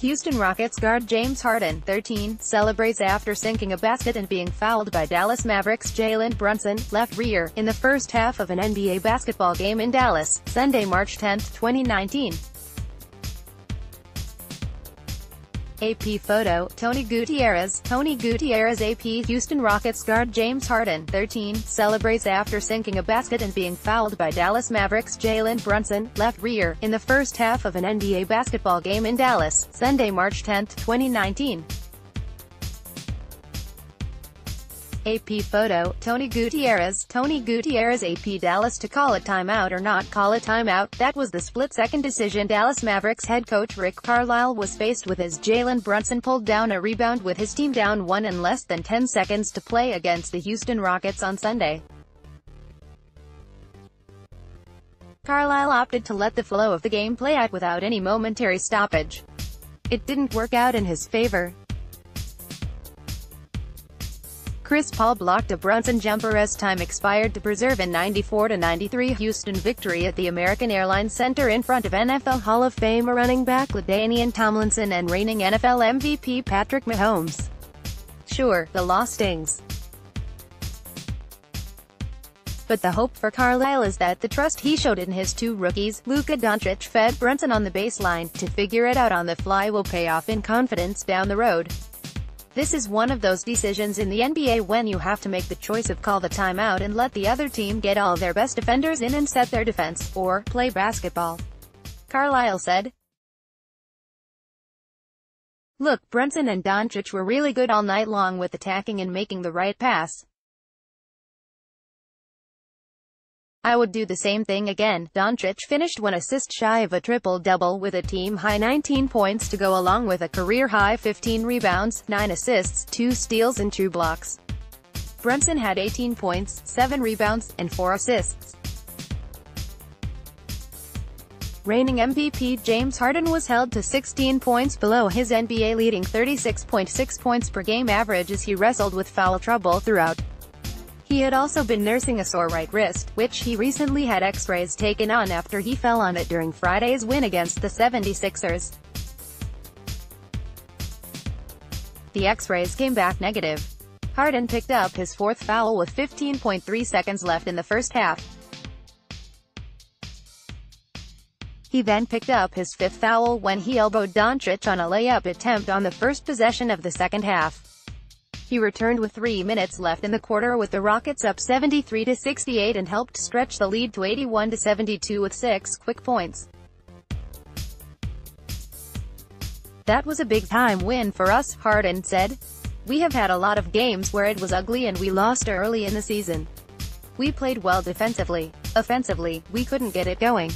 Houston Rockets guard James Harden, 13, celebrates after sinking a basket and being fouled by Dallas Mavericks Jalen Brunson, left rear, in the first half of an NBA basketball game in Dallas, Sunday, March 10, 2019. AP photo, Tony Gutierrez, Tony Gutierrez AP Houston Rockets guard James Harden, 13, celebrates after sinking a basket and being fouled by Dallas Mavericks Jalen Brunson, left rear, in the first half of an NBA basketball game in Dallas, Sunday, March 10, 2019. AP photo, Tony Gutierrez, Tony Gutierrez AP Dallas to call a timeout or not call a timeout, that was the split-second decision Dallas Mavericks head coach Rick Carlisle was faced with as Jalen Brunson pulled down a rebound with his team down one in less than 10 seconds to play against the Houston Rockets on Sunday. Carlisle opted to let the flow of the game play out without any momentary stoppage. It didn't work out in his favor. Chris Paul blocked a Brunson jumper as time expired to preserve a 94-93 Houston victory at the American Airlines Center in front of NFL Hall of Fame running back LaDainian Tomlinson and reigning NFL MVP Patrick Mahomes. Sure, the loss stings. But the hope for Carlisle is that the trust he showed in his two rookies, Luka Doncic fed Brunson on the baseline, to figure it out on the fly will pay off in confidence down the road. This is one of those decisions in the NBA when you have to make the choice of call the timeout and let the other team get all their best defenders in and set their defense, or play basketball. Carlisle said. Look, Brunson and Doncic were really good all night long with attacking and making the right pass. I would do the same thing again. Doncic finished one assist shy of a triple-double with a team-high 19 points to go along with a career-high 15 rebounds, 9 assists, 2 steals and 2 blocks. Brunson had 18 points, 7 rebounds, and 4 assists. Reigning MVP James Harden was held to 16 points below his NBA-leading 36.6 points per game average as he wrestled with foul trouble throughout. He had also been nursing a sore right wrist, which he recently had x-rays taken on after he fell on it during Friday's win against the 76ers. The x-rays came back negative. Harden picked up his fourth foul with 15.3 seconds left in the first half. He then picked up his fifth foul when he elbowed Doncic on a layup attempt on the first possession of the second half. He returned with three minutes left in the quarter with the Rockets up 73-68 and helped stretch the lead to 81-72 with six quick points. That was a big-time win for us, Harden said. We have had a lot of games where it was ugly and we lost early in the season. We played well defensively. Offensively, we couldn't get it going.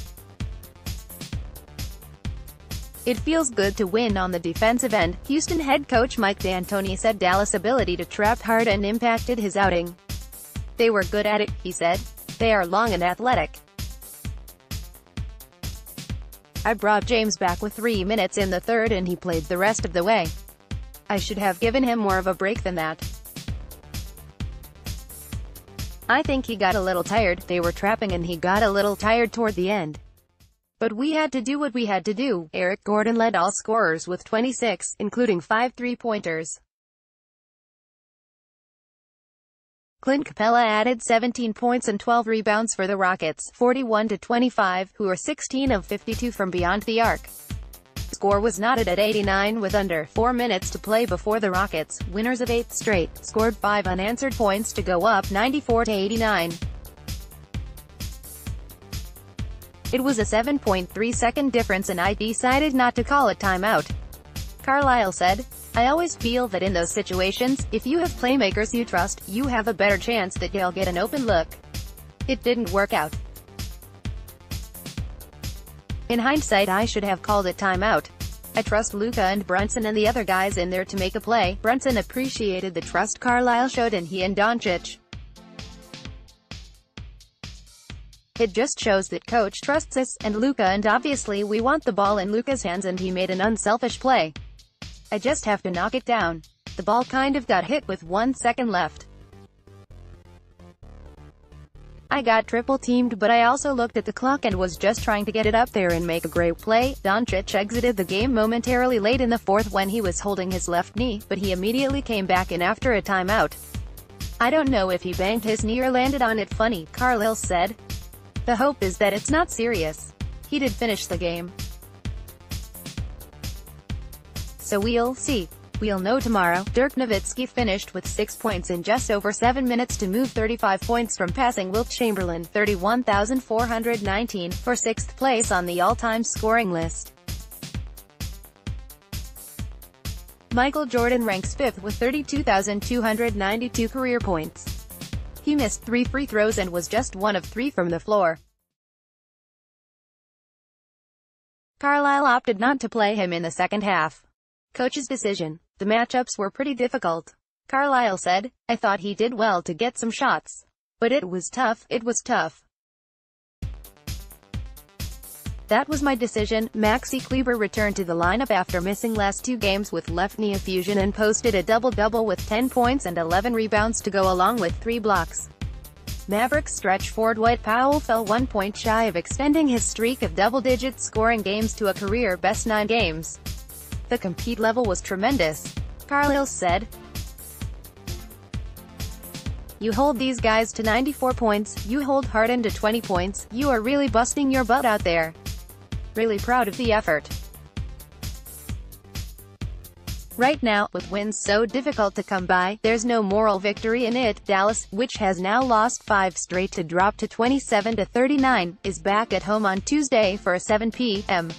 It feels good to win on the defensive end, Houston head coach Mike D'Antoni said Dallas' ability to trap hard and impacted his outing. They were good at it, he said. They are long and athletic. I brought James back with three minutes in the third and he played the rest of the way. I should have given him more of a break than that. I think he got a little tired, they were trapping and he got a little tired toward the end. But we had to do what we had to do. Eric Gordon led all scorers with 26, including five three-pointers. Clint Capela added 17 points and 12 rebounds for the Rockets, 41 to 25, who are 16 of 52 from beyond the arc. Score was knotted at 89 with under 4 minutes to play before the Rockets, winners of 8 straight, scored 5 unanswered points to go up 94 It was a 7.3 second difference and I decided not to call it timeout. Carlisle said, I always feel that in those situations, if you have playmakers you trust, you have a better chance that you'll get an open look. It didn't work out. In hindsight I should have called it timeout. I trust Luka and Brunson and the other guys in there to make a play. Brunson appreciated the trust Carlisle showed in he and Doncic. It just shows that coach trusts us, and Luka and obviously we want the ball in Luka's hands and he made an unselfish play. I just have to knock it down. The ball kind of got hit with one second left. I got triple teamed but I also looked at the clock and was just trying to get it up there and make a great play. Doncic exited the game momentarily late in the fourth when he was holding his left knee, but he immediately came back in after a timeout. I don't know if he banged his knee or landed on it funny, Carlisle said. The hope is that it's not serious. He did finish the game. So we'll see. We'll know tomorrow. Dirk Nowitzki finished with 6 points in just over 7 minutes to move 35 points from passing Wilt Chamberlain 31,419 for 6th place on the all-time scoring list. Michael Jordan ranks 5th with 32,292 career points. He missed 3 free throws and was just one of 3 from the floor. Carlisle opted not to play him in the second half. Coach's decision. The matchups were pretty difficult. Carlisle said, I thought he did well to get some shots. But it was tough, it was tough. That was my decision. Maxi Kleber returned to the lineup after missing last two games with left knee effusion and posted a double-double with 10 points and 11 rebounds to go along with 3 blocks. Mavericks stretch forward Dwight Powell fell one point shy of extending his streak of double-digit scoring games to a career-best nine games. The compete level was tremendous. Carlisle said. You hold these guys to 94 points, you hold Harden to 20 points, you are really busting your butt out there. Really proud of the effort. Right now, with wins so difficult to come by, there's no moral victory in it. Dallas, which has now lost five straight to drop to 27-39, is back at home on Tuesday for a 7 p.m.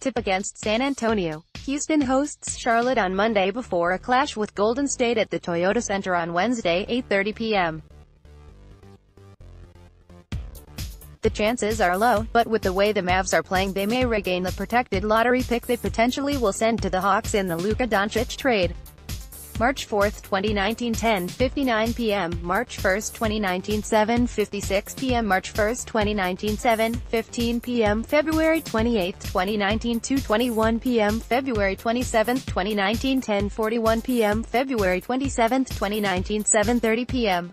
tip against San Antonio. Houston hosts Charlotte on Monday before a clash with Golden State at the Toyota Center on Wednesday, 8.30 p.m. The chances are low, but with the way the Mavs are playing they may regain the protected lottery pick they potentially will send to the Hawks in the Luka Doncic trade. March 4, 2019 10:59 p.m. March 1, 2019 7:56 p.m. March 1, 2019 7:15 p.m. February 28, 2019 2:21 p.m. February 27, 2019 10:41 p.m. February 27, 2019 7:30 p.m.